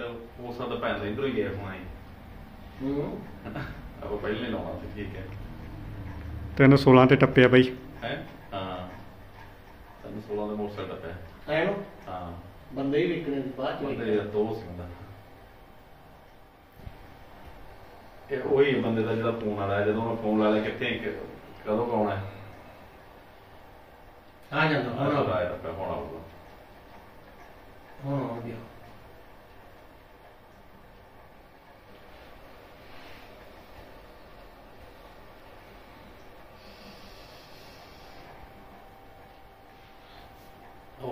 ਹੋ ਸਕਦਾ ਭੈਣ ਦਾ ਇਧਰੋਂ ਹੀ ਗਿਆ ਹੋਣਾ। ਹੈ। ਹੂੰ ਆਪਾਂ ਪਹਿਲੇ ਲਾਉਣਾ ਸੀ ਠੀਕ ਹੈ। ਤੈਨੂੰ 16 ਤੇ ਟੱਪਿਆ ਬਾਈ। ਹੈ? ਹਾਂ। ਤੈਨੂੰ 16 ਦਾ ਮੋਟਰਸਾਈਕਲ ਪਿਆ ਐ ਨੂੰ ਹਾਂ। ਬੰਦੇ ਹੀ ਵਿਕਣੇ ਸੀ ਬਾਅਦ ਚ ਬੰਦੇ ਦਾ ਦੋ ਸੀ ਹੁੰਦਾ ਇਹ ਉਹੀ ਬੰਦੇ ਦਾ ਜਿਹੜਾ ਫੋਨ ਵਾਲਾ ਹੈ, ਜਦੋਂ ਮੈਂ ਫੋਨ ਲਾ ਲਿਆ ਕਿੱਥੇ ਕਿ- ਕਦੋਂ ਪਾਉਣਾ ਹੈ? ਆ ਜਾਂਦਾ ਹੁਣ ਹੁਣ ਆਇਆ ਤਾਂ ਆਊਗਾ ਹੁਣ ਆ ਗਿਆ ਆ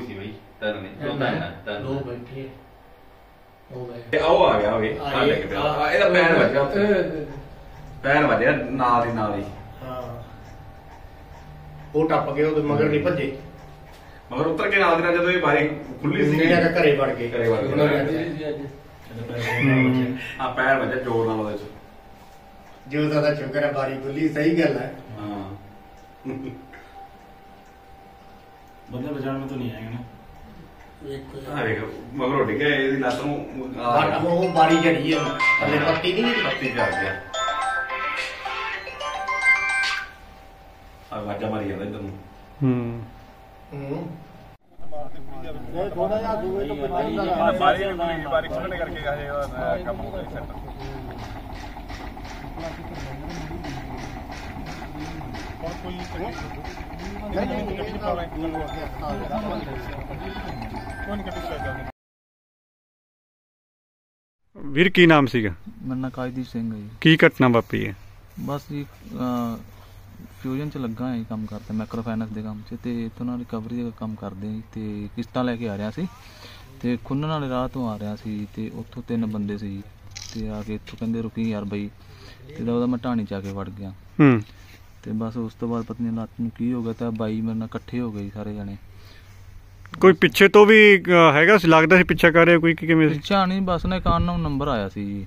ਸੀ ਬਈ ਤਿੰਨ ਨਹੀਂ ਦੋ ਤਿੰਨ ਹੈ, ਤਿੰਨ ਦੋ ਬੈਠੇ ਦੋ ਬੈਠੇ ਇਹ ਉਹ ਆ ਗਿਆ ਹੋਵੇ ਆ ਲੈ ਕੇ ਪਿਆ ਆਹ ਇਹਦਾ ਪੈਰ ਵੱਜਿਆ ਉੱਥੇ ਪੈਰ ਵੱਜਿਆ ਨਾਲ ਦੀ ਨਾਲ ਹੀ ਹਾਂ ਉਹ ਟੱਪ ਗਏ ਉਹਦੇ ਮਗਰ ਨਹੀਂ ਭੱਜੇ ਮਗਰ ਉੱਤਰ ਕੇ ਨਾਲ ਦੀ ਨਾਲ ਜਦੋਂ ਇਹ ਬਾਰੀ ਖੁੱਲੀ ਸੀ ਨਹੀਂ ਆ ਘਰੇ ਵੜ ਗਏ ਘਰੇ ਵੜ ਗਏ। ਉਹਨਾਂ ਨੇ ਹੂੰ। ਆ ਪੈਰ ਵੱਜਿਆ ਜ਼ੋਰ ਨਾਲ ਉਹਦੇ ਚ ਜੋ ਦਾ ਸ਼ੁਕਰ ਹੈ ਬਾਰੀ ਖੁੱਲੀ ਸਹੀ ਗੱਲ ਹੈ ਹਾਂ ਬਚਾਉਣ ਨੂੰ ਤਾਂ ਨਹੀਂ ਆਏਗਾ ਨਾ। ਆ ਵੇਖ ਮਗਰ ਉੱਡ ਗਿਆ ਇਹਦੀ ਲੱਤ ਨੂੰ ਬਾਟਾ ਉਹ ਬਾਰੀ ਜੜੀ ਹੈ ਥੱਲੇ ਪੱਤੀ ਨਹੀਂ ਨਿਕਲੀ ਪੱਤੀ ਕਰ ਗਿਆ। ਆ ਵਾਜਾ ਮਾਰੀ ਜਾਂਦਾ ਇਧਰ ਨੂੰ। ਹੂੰ। ਹੂੰ ਬਾਰੀ ਬਾਰੀ ਖੁੱਲਣੇ ਕਰਕੇ ਹਜੇ ਕੰਮ ਹੋ। ਗਿਆ ਵੀਰ ਕੀ ਨਾਮ ਸੀਗਾ? ਮੇਰਾ ਨਾਂ ਕਾਜਦੀਪ ਸਿੰਘ ਹੈ ਜੀ। ਕੀ ਘਟਨਾ ਵਾਪਰੀ ਹੈ? ਬਸ ਜੀ ਫਿਊਜ਼ਨ ਚ ਲੱਗਾ ਹਾਂ ਜੀ ਕੰਮ ਕਰਦਾ ਮਾਈਕਰੋ ਫਾਈਨੈਂਸ ਦੇ ਕੰਮ 'ਚ ਤੇ ਇੱਥੋਂ ਨਾਲ ਰਿਕਵਰੀ ਦਾ ਕੰਮ ਕਰਦੇ ਹਾਂ ਜੀ ਤੇ ਕਿਸ਼ਤਾਂ ਲੈ ਕੇ ਆ ਰਿਹਾ ਸੀ। ਤੇ ਖੁੰਨਣ ਵਾਲੇ ਰਾਹ ਤੋਂ ਆ ਰਿਹਾ ਸੀ ਤੇ ਉੱਥੋਂ ਤਿੰਨ ਬੰਦੇ ਸੀ। ਤੇ ਆ ਕੇ ਇੱਥੋਂ ਕਹਿੰਦੇ ਰੁਕੀ ਯਾਰ ਬਈ ਤੇ ਉਹਦਾ ਮੈਂ ਢਾਣੀ ਚ ਆ ਕੇ ਵੜ ਗਿਆ। ਹੂੰ। ਤੇ ਬਸ ਉਸ ਤੋਂ ਬਾਅਦ ਪਤਨੀ ਲੱਤ ਨੂੰ ਕੀ ਹੋ ਗਿਆ ਤਾਂ ਬਾਈ ਮੇਰੇ ਨਾਲ ਇਕੱਠੇ ਹੋ ਗਏ ਜੀ ਸਾਰੇ ਜਣੇ। ਕੋਈ ਪਿੱਛੇ ਤੋਂ ਵੀ ਅਹ, ਹੈਗਾ ਸੀ? ਲੱਗਦਾ ਸੀ ਪਿੱਛਾ ਕਰ ਰਿਹਾ ਕੋਈ ਕਿ ਕਿਵੇਂ ਸੀ? ਪਿੱਛਾ ਨਹੀਂ ਬਸ ਨਾ ਇੱਕ ਅਨਨੋਨ ਨੰਬਰ ਆਇਆ ਸੀ ਜੀ।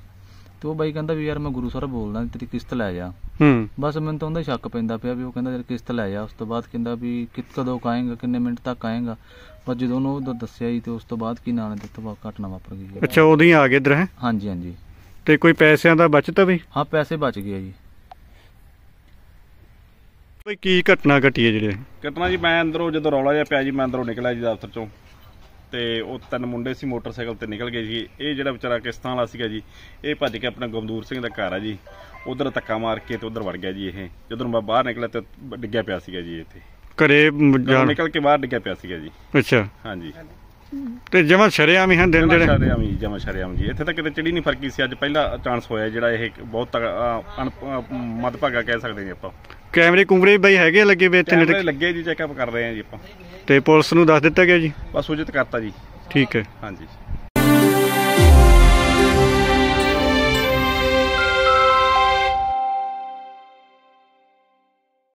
ਤੇ ਉਹ ਬਾਈ ਕਹਿੰਦਾ ਵੀ ਯਾਰ ਮੈਂ ਗੁਰੂ ਸਰ ਬੋਲਦਾ ਤੇਰੀ ਕਿਸ਼ਤ ਲੈ ਜਾ। ਹੂੰ। ਬਸ ਮੈਨੂੰ ਤਾਂ ਉਹਦਾ ਹੀ ਸ਼ੱਕ ਪੈਂਦਾ ਪਿਆ ਵੀ ਉਹ ਕਹਿੰਦਾ ਯਾਰ ਕਿਸ਼ਤ ਲੈ ਜਾ। ਉਸ ਤੋਂ ਬਾਅਦ ਕਹਿੰਦਾ ਵੀ ਕਿ ਕਦੋਂ ਕੁ ਆਏਗਾ ਕਿੰਨੇ ਮਿੰਟ ਤੱਕ ਆਏਗਾ। ਪਰ ਜਦੋਂ ਉਹਨੂੰ ਉਹਦਾ ਦੱਸਿਆ ਹੀ ਤੇ ਉਸ ਤੋਂ ਬਾਅਦ ਕੀ ਨਾਂ ਨੇ ਤੋਂ ਬਾਅਦ ਘਟਨਾ ਵਾਪਰ ਗਈ ਹੈ। ਅੱਛਾ ਉਦੋਂ ਹੀ ਆ ਗਏ ਇਧਰ ਹੈ? ਹਾਂਜੀ ਹਾਂਜੀ। ਤੇ ਕੋਈ ਪੈਸਿਆਂ ਦਾ ਬਚਤਾ ਵੀ? ਹਾਂ ਪੈਸੇ ਬਚ ਗਏ ਜੀ। ਕੋਈ ਕੀ ਘਟਨਾ ਘਟੀ ਹੈ ਜਿਹੜੇ? ਕਿਤਨਾ ਜੀ ਮੈਂ ਅੰਦਰੋਂ ਜਦੋਂ ਰੌਲਾ ਜਿਹਾ ਪਿਆ ਜੀ ਮੈਂ ਅੰਦਰੋਂ ਨਿਕਲਿਆ ਜੀ ਦਫ਼ਤਰ ਚੋਂ। ਤੇ ਉਹ ਤਿੰਨ ਮੁੰਡੇ ਸੀ ਮੋਟਰਸਾਈਕਲ ਤੇ ਨਿਕਲ ਗਏ ਜੀ। ਇਹ ਜਿਹੜਾ ਵਿਚਾਰਾ ਕਿਸ਼ਤਾਂ ਵਾਲਾ ਸੀਗਾ ਜੀ ਇਹ ਭੱਜ ਕੇ ਆਪਣਾ ਗਮਦੂਰ ਸਿੰਘ ਦਾ ਘਰ ਆ ਜੀ। ਉਧਰ ਧੱਕਾ ਮਾਰ ਕੇ ਤੇ ਉਧਰ ਵੜ ਗਿਆ ਜੀ ਇਹ। ਜਦੋਂ ਮੈਂ ਬਾਹਰ ਨਿਕਲਿਆ ਤੇ ਡਿੱਗਿਆ ਪਿਆ ਸੀਗਾ ਜੀ ਇੱਥੇ। ਘਰੇ ਨਿਕਲ ਕੇ ਬਾਹਰ ਡਿੱਗਿਆ ਪਿਆ ਸੀਗਾ ਜੀ। ਅੱਛਾ। ਹਾਂਜੀ। ਤੇ ਜਮਾ ਸ਼ਰਿਆਮ ਹੀ ਹਨ ਦਿਨ ਜਿਹੜੇ। ਸ਼ਰੇਆਮ ਜੀ ਜਮਾ ਸ਼ਰੇਆਮ ਜੀ। ਇੱਥੇ ਤਾਂ ਕਿਤੇ ਚਿੜੀ ਨਹੀਂ ਫਰਕੀ ਸੀ। ਅੱਜ ਪਹਿਲਾ ਚਾਂਸ ਹੋਇਆ ਜਿਹੜਾ ਇਹ ਬਹੁਤ ਮੱਧਭਾਗਾ ਕਹਿ ਸਕਦੇ ਜੀ ਆਪਾਂ। ਕੈਮਰੇ ਕੁਮਰੇ ਬਈ ਹੈਗੇ ਆ ਲੱਗੇ ਵੇ ਇੱਥੇ ਨੇੜੇ ਲੱਗੇ ਜੀ ਚੈੱਕਅਪ ਕਰ ਰਹੇ ਹਾਂ ਜੀ ਆਪਾਂ। ਤੇ ਪੁਲਿਸ ਨੂੰ ਦੱਸ ਦਿੱਤਾ ਗਿਆ ਜੀ? ਬਸ ਸੂਚਿਤ ਕਰਤਾ ਜੀ। ਠੀਕ ਹੈ। ਹਾਂਜੀ।